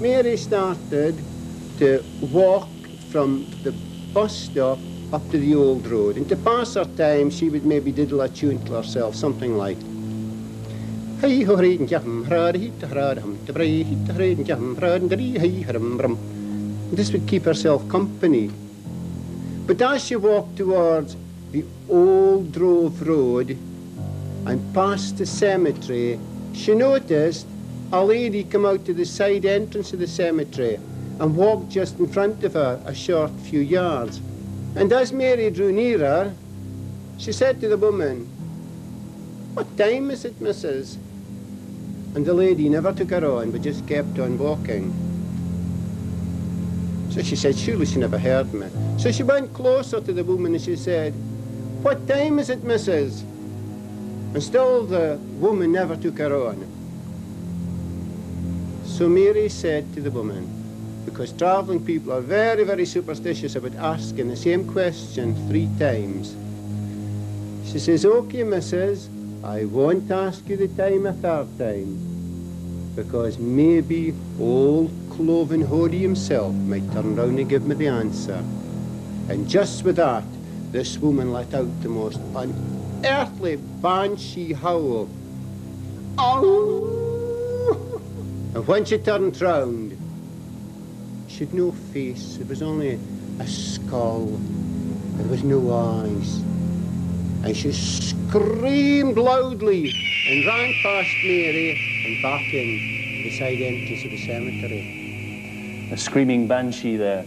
Mary started to walk from the bus stop up to the old road. And to pass her time, she would maybe diddle a tune to herself, something like, Hey jam. This would keep herself company. But as she walked towards the old Drove Road and past the cemetery, she noticed a lady come out to the side entrance of the cemetery and walked just in front of her a short few yards. And as Mary drew nearer, she said to the woman, What time is it, missus? And the lady never took her on, but just kept on walking. So she said, surely she never heard me. So she went closer to the woman and she said, What time is it, missus? And still the woman never took her on. So Mary said to the woman, because travelling people are very, very superstitious about asking the same question three times. She says, OK, missus, I won't ask you the time a third time, because maybe old Cloven Hodie himself might turn round and give me the answer. And just with that, this woman let out the most unearthly banshee howl. Oh! And when she turned round, she'd no face. It was only a skull. There was no eyes. And she screamed loudly and ran past Mary and back in the side entrance of the cemetery. A screaming banshee there.